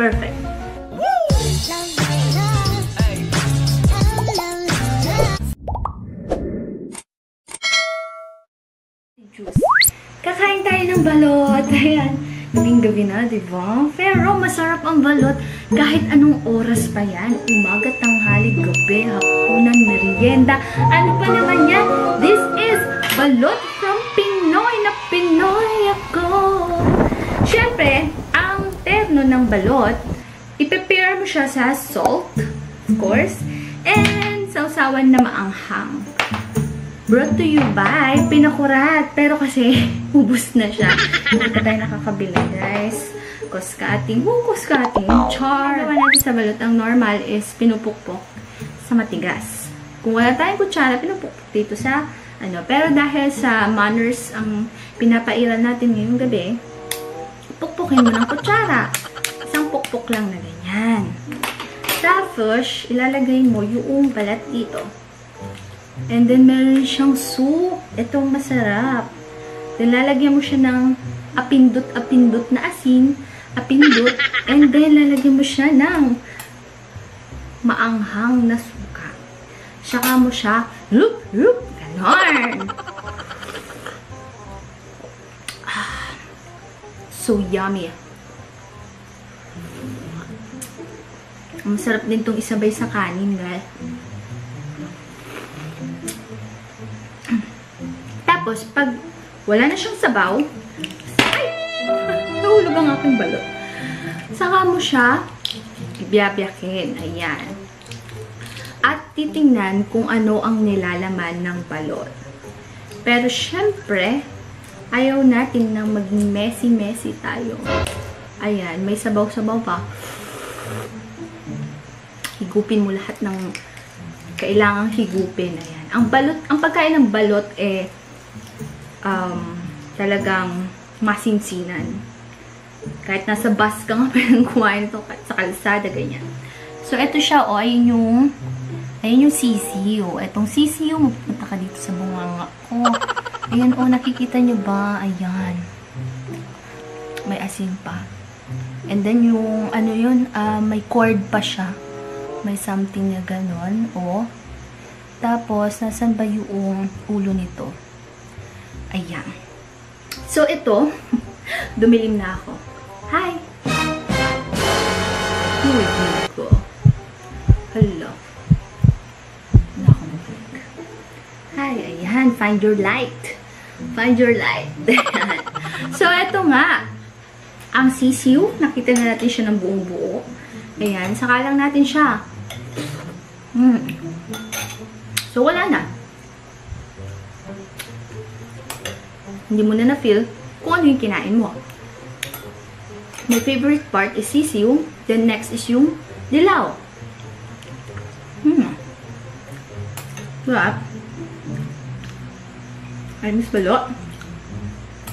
Perfect. Juice. Kakain tayo ng balot. Ayan. Gabing gabi na, di ba? Pero masarap ang balot kahit anong oras pa yan. Umaga, tanghali, gabi, hapunan, merienda. Ano pa naman yan? This is balot balot, i-prepare mo siya sa salt, of course, and sausawan na maanghang. Brought to you by Pinakurat. Pero kasi, ubus na siya. Hindi tayo nakakabili, guys. Koskating. Woo, koskating. Char. Gawa natin sa balot, ang normal is pinupukpok sa matigas. Kung wala tayong kutsara, pinupukpok dito sa ano. Pero dahil sa manners ang pinapairan natin ngayong gabi, pukpukin mo ng kutsara. Pukpok lang na ganyan. Tapos, ilalagay mo yung balat dito. And then, meron siyang soup. Itong masarap. Then, lalagyan mo siya ng apindot-apindot na asin. Apindot. And then, lalagyan mo siya ng maanghang na suka. Saka mo siya, loop, loop, ganon. Ah, so yummy. Ang masarap din itong isabay sa kanin, guys. Tapos, pag wala na siyang sabaw, ay! Nahulog ang aking balot. Saka mo siya ibiyabiyakin. Ayan. At titingnan kung ano ang nilalaman ng balot. Pero syempre, ayaw natin na maging messy-messy tayo. Ayan, may sabaw-sabaw pa. Higupin mo lahat ng kailangang higupin. Ayan. Ang balot, ang pagkain ng balot eh um, talagang masinsinan. Kahit nasa bus ka nga, pwedeng kumain ito sa kalsada, ganyan. So, ito siya, o, oh, ayun yung, ayun yung sisiyo. Itong sisiyo, magpunta ka dito sa bunganga ko. Ayan, o, oh, nakikita nyo ba? Ayan. May asin pa. And then, yung, ano yun, uh, may cord pa siya. May something na ganon, o. Tapos, nasan ba yung ulo nito? Ayan. So, ito, dumilim na ako. Hi! Wait ko. Hello. Nakamufik. Hi, ayan. Find your light. Find your light. so, ito nga. Ang sisiw. Nakita na natin siya ng buong buo. Ayan. Saka lang natin siya. Hmm. So, wala na. Hindi mo na na-feel kung ano yung kinain mo. My favorite part is sisiu. Then next is yung dilaw. Hmm. Sarap. I miss balot.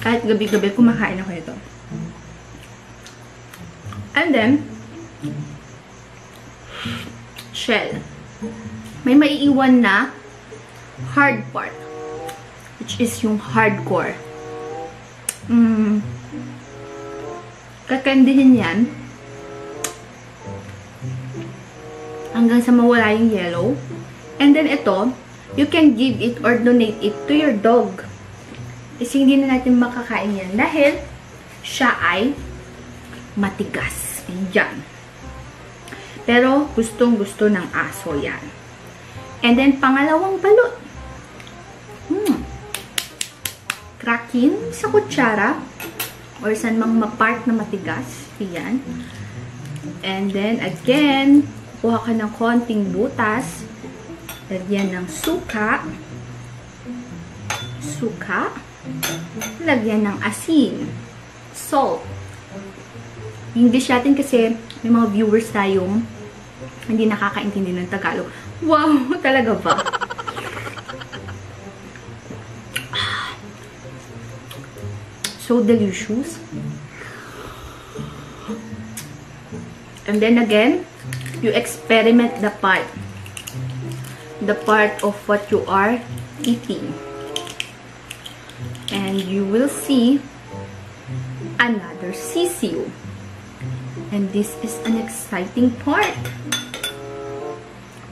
Kahit gabi-gabi kumakain ako ito. And then, shell. May maiiwan na hard part. Which is yung hardcore. Mm, kakandihin yan hanggang sa mawala yung yellow. And then ito, you can give it or donate it to your dog. Kasi hindi na natin makakain yan dahil siya ay matigas. Yan. Pero gustong gusto ng aso yan. And then pangalawang balot. Hmm. Cracking sa kutsara or saan mang mapart na matigas. Yan. And then, again, kuha ka ng konting butas. Lagyan ng suka. Suka. Lagyan ng asin. Salt. English natin kasi may mga viewers tayong hindi nakakaintindi ng Tagalog. Wow! Talaga ba? so delicious. And then again, you experiment the part. The part of what you are eating. And you will see another sisiu. And this is an exciting part.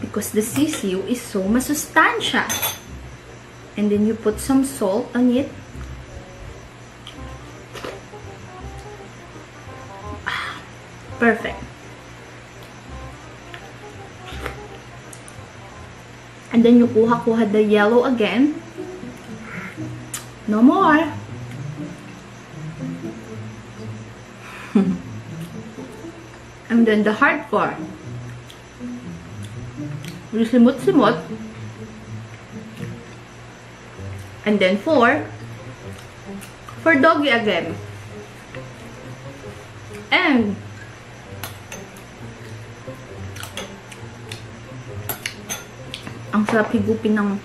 Because the sisiu is so masustansya. And then you put some salt on it. Ah, Perfect. And then you kuha-kuha the yellow again. No more. and then the hardcore. You simot-simot. And then four. For doggy again. And ang sarap higupin ng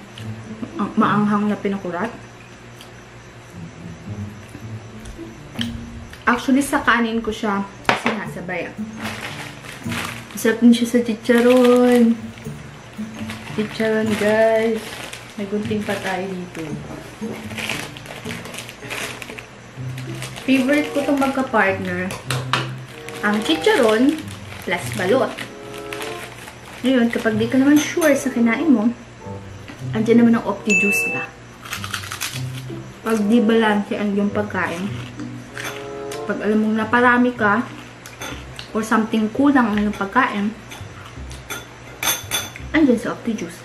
ang maanghang na pinakurat. Actually, sa kanin ko siya sinasabay. ah. Sarap din siya sa chicharon. Chicharon, guys. May gunting pa tayo dito. Favorite ko itong magka-partner. Ang chicharon plus balot. Ngayon, kapag di ka naman sure sa kinain mo, andyan naman ang Opti Juice ba? Pag di balance ang yung pagkain, pag alam mong naparami ka, or something kulang ang iyong pagkain, andyan sa Opti Juice.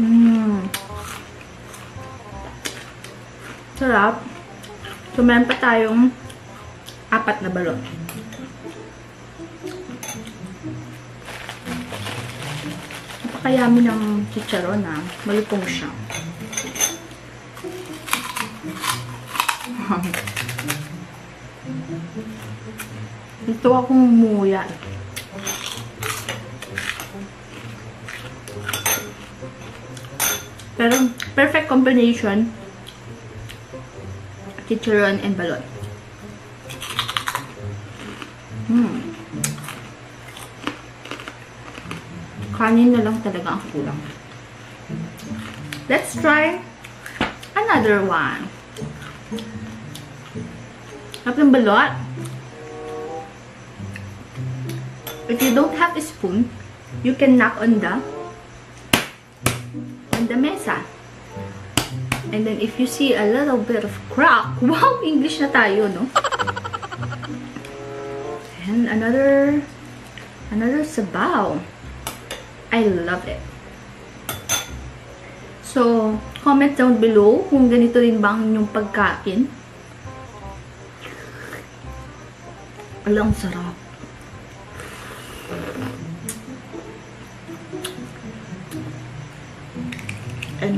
Mmm. Sarap. So, meron pa tayong apat na balot. Napakayami ng chicharon na malutong siya. Ito akong muya. Pero perfect combination chicharon and balot. Hmm. Kanin na lang talaga ang kulang. Let's try another one. Sarap ng balot. If you don't have a spoon, you can knock on the on the mesa. And then if you see a little bit of crack, wow, English na tayo, no? And another another sabaw. I love it. So, comment down below kung ganito rin ba ang inyong pagkain. Alang sarap.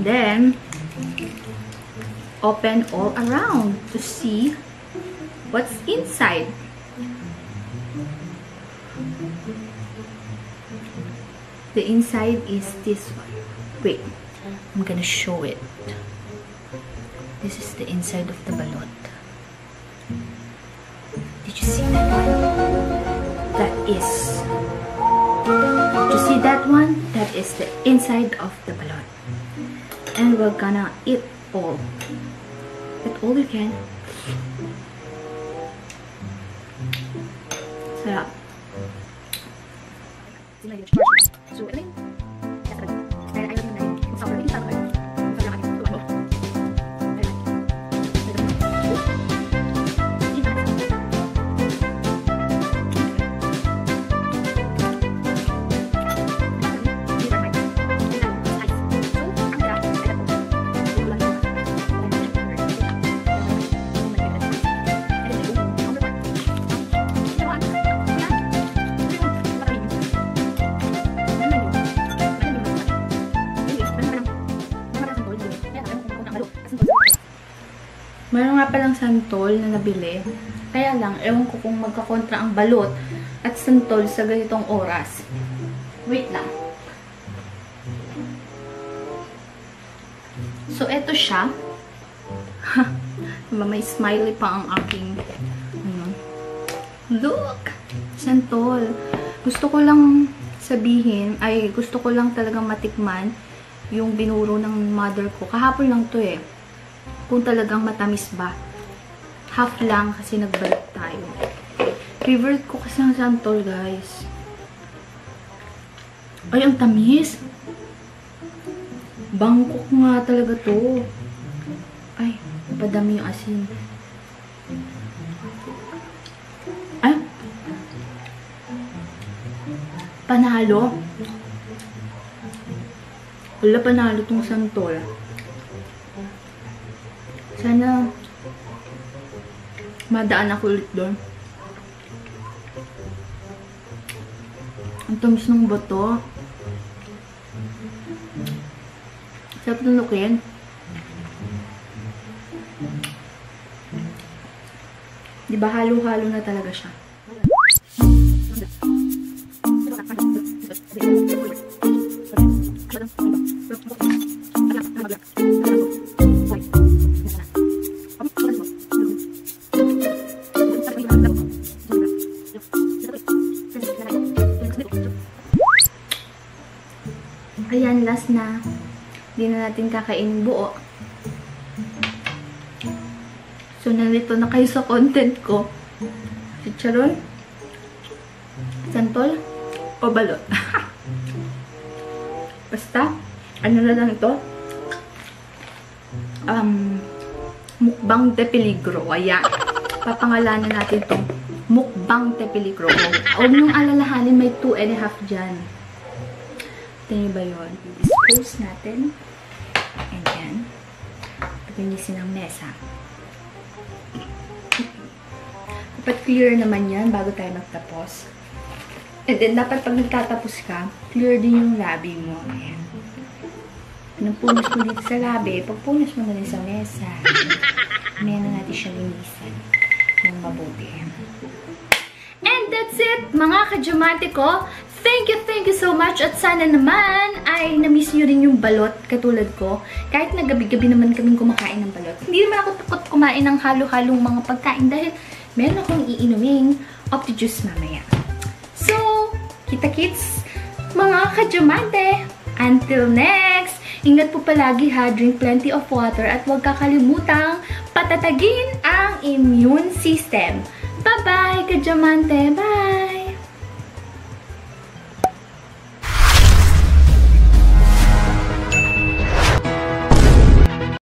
And then, open all around to see what's inside. The inside is this one. Wait, I'm gonna show it. This is the inside of the balot. Did you see that one? That is. Did you see that one? That is the inside of the balot. And we're gonna eat all. Eat all you can. Sarap. Santol na nabili. Kaya lang, ewan ko kung magkakontra ang balot at santol sa ganitong oras. Wait lang. So, eto siya. May smiley pa ang aking ano. Look! Santol. Gusto ko lang sabihin, ay gusto ko lang talagang matikman yung binuro ng mother ko. Kahapon lang to eh. Kung talagang matamis ba. Half lang kasi nagbalot tayo. Favorite ko kasi ang santol, guys. Ay, ang tamis. Bangkok nga talaga to. Ay, napadami yung asin. Ay, panalo. Wala panalo tong santol. Sana madaan ako ulit doon. Ang tamis ng bato. Sarap nunukin. Di ba halo-halo na talaga siya? Ayan, last na. Hindi na natin kakainin buo. So, nalito na kayo sa content ko. Chicharon, santol, o balot. Basta, ano na lang ito? Um, mukbang de peligro. Ayan. Papangalanan natin itong mukbang de peligro. Huwag niyong alalahanin, may 2 and a half dyan. Tingin ba yun? Dispose natin. And yan. Paginisin ang mesa. Dapat clear naman yan bago tayo magtapos. And then, dapat pag nagtatapos ka, clear din yung labi mo. Ayan. Pinapunas mo dito sa labi, pagpunas mo na rin sa mesa. Mamaya na natin siya linisan ng mabuti. And that's it, mga kadyamante ko. Thank you, thank you so much. At sana naman ay na-miss nyo rin yung balot katulad ko. Kahit na gabi-gabi naman kaming kumakain ng balot. Hindi naman ako takot kumain ng halo-halong mga pagkain dahil meron akong iinuming opti juice mamaya. So, kita-kits, mga kadyamante. Until next, ingat po palagi ha, drink plenty of water at huwag kakalimutang patatagin ang immune system. Bye-bye, good kadyamante! Bye!